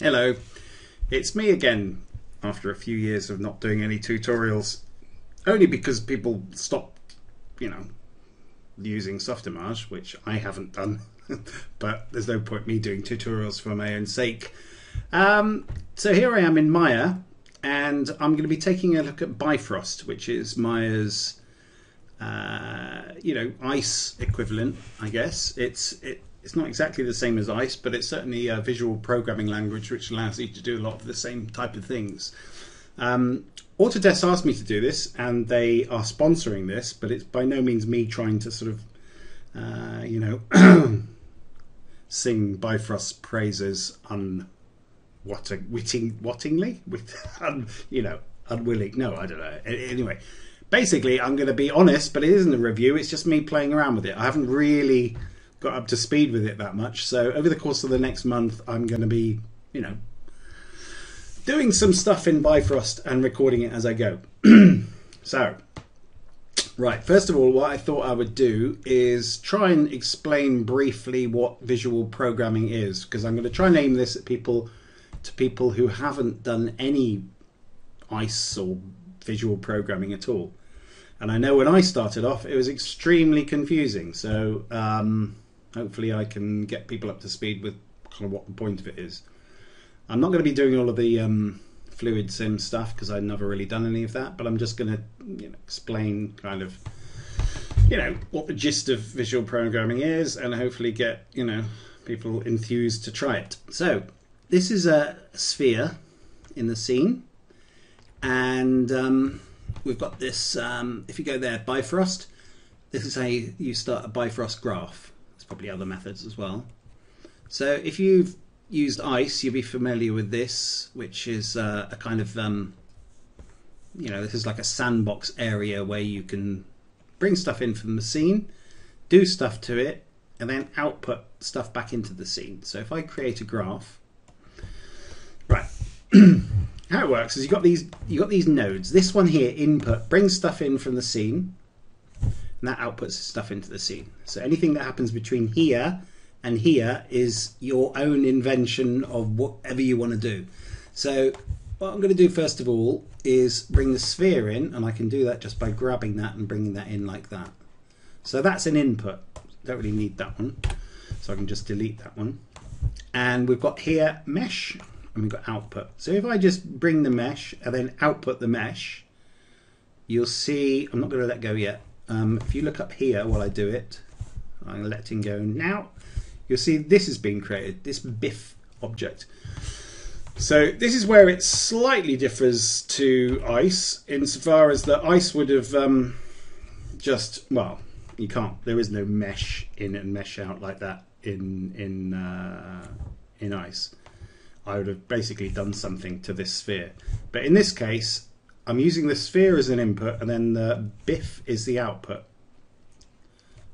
Hello, it's me again after a few years of not doing any tutorials. Only because people stopped, you know, using Softimage, which I haven't done. but there's no point me doing tutorials for my own sake. Um, so here I am in Maya, and I'm going to be taking a look at Bifrost, which is Maya's, uh, you know, ice equivalent, I guess. It's it, it's not exactly the same as ICE, but it's certainly a visual programming language which allows you to do a lot of the same type of things. Um, Autodesk asked me to do this, and they are sponsoring this, but it's by no means me trying to sort of, uh, you know, sing Bifrost praises unwitting, wittingly, with, un, you know, unwilling. No, I don't know. Anyway, basically, I'm going to be honest, but it isn't a review. It's just me playing around with it. I haven't really got up to speed with it that much. So over the course of the next month, I'm going to be, you know, doing some stuff in Bifrost and recording it as I go. so, right, first of all, what I thought I would do is try and explain briefly what visual programming is, because I'm going to try and aim this at people to people who haven't done any ICE or visual programming at all. And I know when I started off, it was extremely confusing. So, um, hopefully I can get people up to speed with kind of what the point of it is. I'm not going to be doing all of the um, fluid sim stuff because I've never really done any of that, but I'm just going to you know, explain kind of you know what the gist of visual programming is and hopefully get you know people enthused to try it. So this is a sphere in the scene and um, we've got this um, if you go there Bifrost this is how you start a Bifrost graph probably other methods as well. So if you've used ice, you'll be familiar with this, which is uh, a kind of, um, you know, this is like a sandbox area where you can bring stuff in from the scene, do stuff to it, and then output stuff back into the scene. So if I create a graph, right, how it works is you got these you got these nodes. This one here, input, brings stuff in from the scene and that outputs stuff into the scene. So anything that happens between here and here is your own invention of whatever you want to do. So what I'm going to do first of all is bring the sphere in, and I can do that just by grabbing that and bringing that in like that. So that's an input. Don't really need that one, so I can just delete that one. And we've got here mesh, and we've got output. So if I just bring the mesh and then output the mesh, you'll see, I'm not going to let go yet, um, if you look up here while I do it, I'm letting go now, you'll see this has been created, this BIF object. So this is where it slightly differs to ice, insofar as the ice would have um, just, well, you can't, there is no mesh in and mesh out like that in, in, uh, in ice. I would have basically done something to this sphere. But in this case, I'm using the sphere as an input and then the BIF is the output.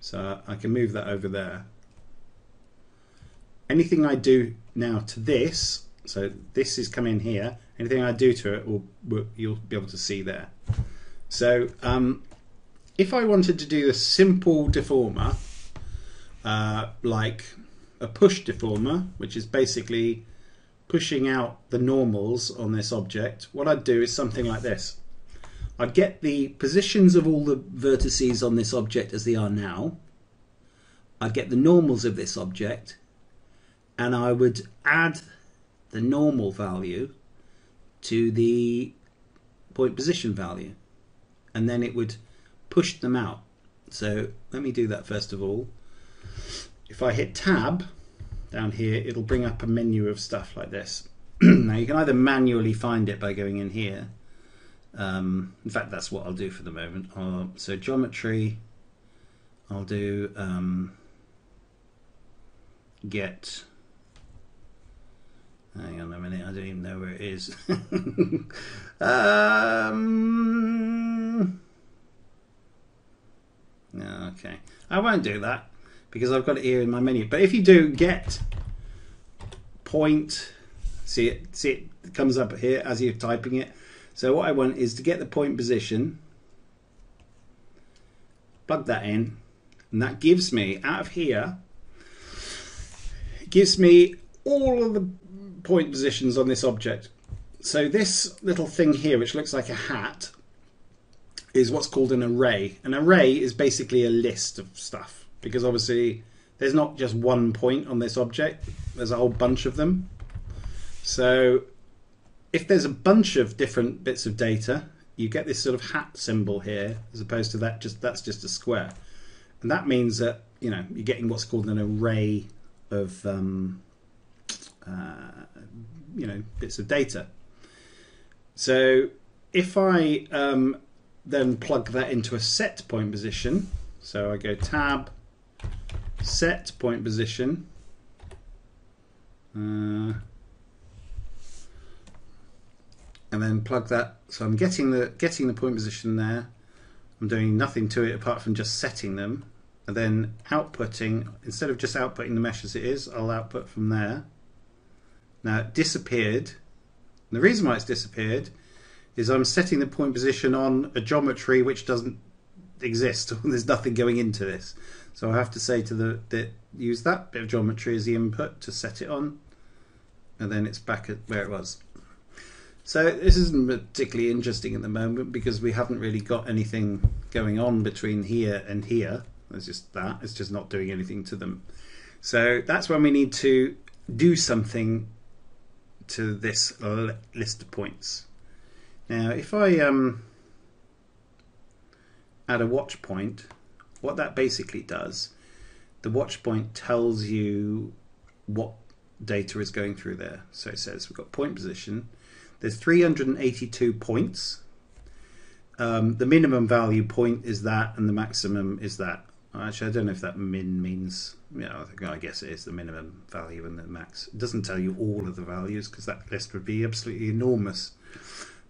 So I can move that over there. Anything I do now to this, so this is coming here, anything I do to it will, will you'll be able to see there. So um, if I wanted to do a simple deformer, uh, like a push deformer, which is basically pushing out the normals on this object, what I'd do is something like this. I'd get the positions of all the vertices on this object as they are now. I'd get the normals of this object and I would add the normal value to the point position value and then it would push them out. So let me do that first of all. If I hit tab, down here, it'll bring up a menu of stuff like this. now you can either manually find it by going in here. Um, in fact, that's what I'll do for the moment. Uh, so geometry, I'll do um, get. Hang on a minute, I don't even know where it is. um, okay, I won't do that because I've got it here in my menu. But if you do get point, see it, see it comes up here as you're typing it. So what I want is to get the point position, plug that in, and that gives me out of here, gives me all of the point positions on this object. So this little thing here, which looks like a hat, is what's called an array. An array is basically a list of stuff because obviously there's not just one point on this object, there's a whole bunch of them. So if there's a bunch of different bits of data, you get this sort of hat symbol here as opposed to that just that's just a square. And that means that you know you're getting what's called an array of um, uh, you know bits of data. So if I um, then plug that into a set point position, so I go tab, set point position. Uh, and then plug that. So I'm getting the getting the point position there. I'm doing nothing to it apart from just setting them, and then outputting. Instead of just outputting the mesh as it is, I'll output from there. Now it disappeared. And the reason why it's disappeared is I'm setting the point position on a geometry which doesn't exist. There's nothing going into this. So I have to say to the that use that bit of geometry as the input to set it on, and then it's back at where it was. So this isn't particularly interesting at the moment because we haven't really got anything going on between here and here. It's just that. It's just not doing anything to them. So that's when we need to do something to this list of points. Now, if I um, add a watch point, what that basically does, the watch point tells you what data is going through there. So it says we've got point position, there's 382 points. Um, the minimum value point is that, and the maximum is that. Actually, I don't know if that min means. Yeah, I guess it is the minimum value and the max. It doesn't tell you all of the values because that list would be absolutely enormous.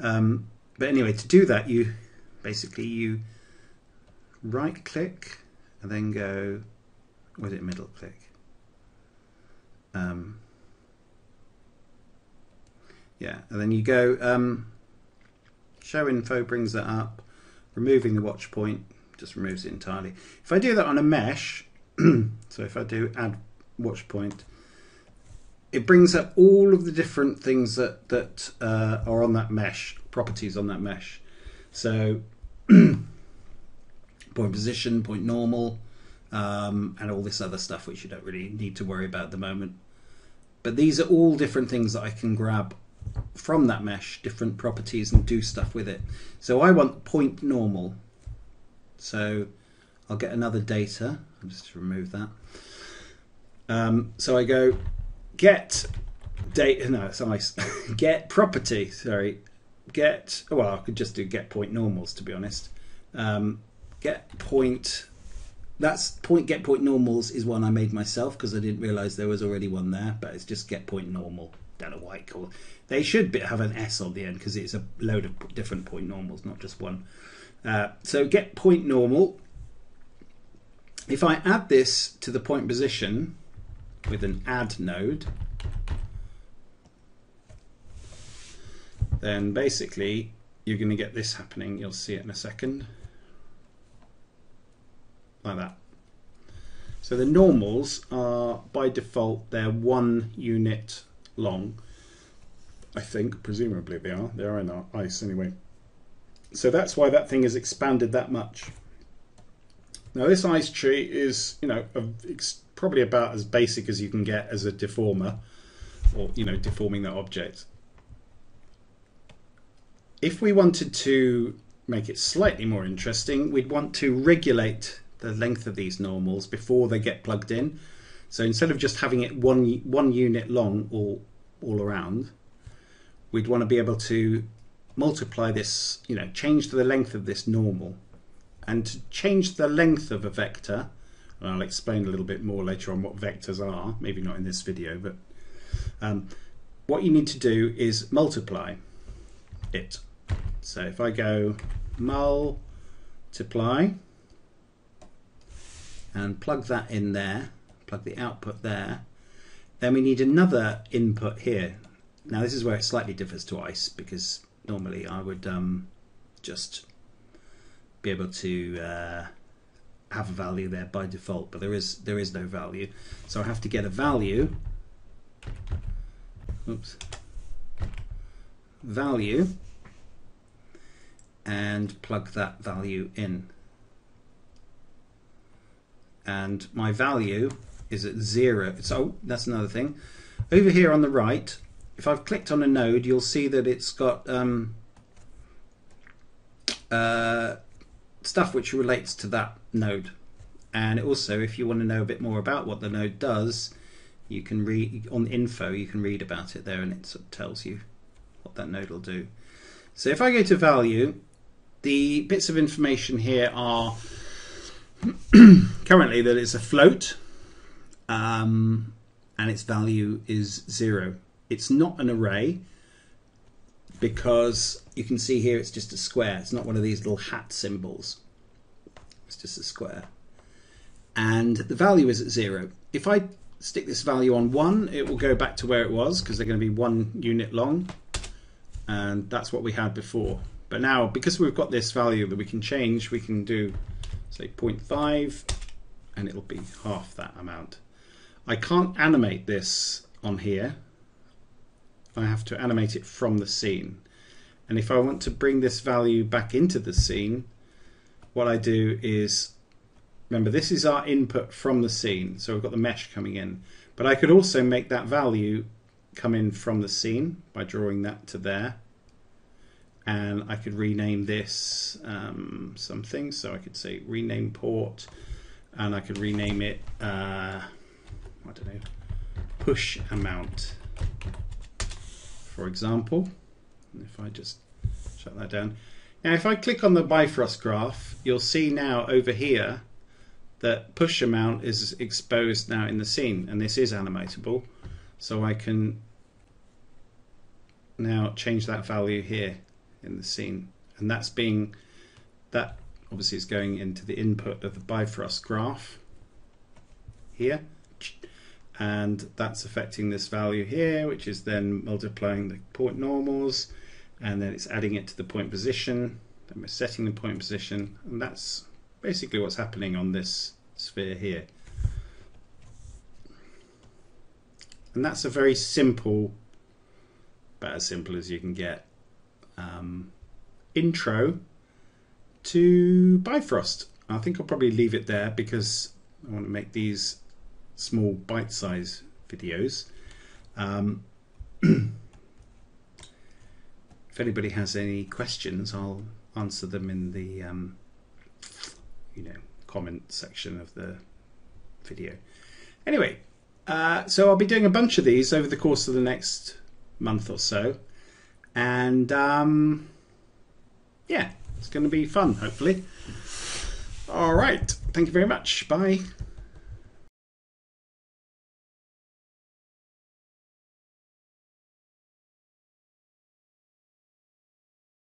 Um, but anyway, to do that, you basically you right click and then go. Was it middle click? Um, yeah, and then you go um, show info brings that up, removing the watch point just removes it entirely. If I do that on a mesh, so if I do add watch point, it brings up all of the different things that that uh, are on that mesh, properties on that mesh. So point position, point normal, um, and all this other stuff which you don't really need to worry about at the moment. But these are all different things that I can grab from that mesh different properties and do stuff with it. So I want point normal. So I'll get another data. I'll just remove that. Um, so I go get data. No, it's nice. get property. Sorry. Get. Well, I could just do get point normals to be honest. Um, get point. That's point get point normals is one I made myself because I didn't realize there was already one there. But it's just get point normal. Don't know why it called. They should have an S on the end because it's a load of different point normals, not just one. Uh, so get point normal. If I add this to the point position with an add node, then basically you're going to get this happening. You'll see it in a second. Like that. So the normals are by default they're one unit long I think, presumably they are. They are in our ice anyway. So that's why that thing has expanded that much. Now this ice tree is, you know, it's probably about as basic as you can get as a deformer, or you know, deforming that object. If we wanted to make it slightly more interesting, we'd want to regulate the length of these normals before they get plugged in. So instead of just having it one one unit long all all around, we'd want to be able to multiply this, you know, change the length of this normal. And to change the length of a vector, and I'll explain a little bit more later on what vectors are, maybe not in this video, but um, what you need to do is multiply it. So if I go multiply and plug that in there, plug the output there, then we need another input here. Now this is where it slightly differs to ice because normally I would um, just be able to uh, have a value there by default, but there is there is no value, so I have to get a value oops, value and plug that value in. And my value is at zero. So that's another thing. Over here on the right, if I've clicked on a node, you'll see that it's got um, uh, stuff which relates to that node. And also, if you want to know a bit more about what the node does, you can read on info. You can read about it there, and it sort of tells you what that node will do. So if I go to value, the bits of information here are currently that it's a float, um, and its value is zero. It's not an array because you can see here it's just a square. It's not one of these little hat symbols. It's just a square. And the value is at zero. If I stick this value on one, it will go back to where it was because they're going to be one unit long. And that's what we had before. But now, because we've got this value that we can change, we can do, say, 0.5, and it'll be half that amount. I can't animate this on here. I have to animate it from the scene. And if I want to bring this value back into the scene, what I do is, remember this is our input from the scene, so we've got the mesh coming in. But I could also make that value come in from the scene by drawing that to there. And I could rename this um, something, so I could say rename port, and I could rename it, uh, I don't know, push amount, for example. And If I just shut that down. Now, if I click on the Bifrost graph, you'll see now over here that push amount is exposed now in the scene, and this is animatable. So I can now change that value here in the scene, and that's being that obviously is going into the input of the Bifrost graph here. And that's affecting this value here which is then multiplying the point normals and then it's adding it to the point position. Then we're setting the point position and that's basically what's happening on this sphere here. And that's a very simple about as simple as you can get um, intro to Bifrost. I think I'll probably leave it there because I want to make these small bite-sized videos. Um, if anybody has any questions, I'll answer them in the um, you know comment section of the video. Anyway, uh, so I'll be doing a bunch of these over the course of the next month or so, and um, yeah, it's going to be fun. Hopefully. All right. Thank you very much. Bye.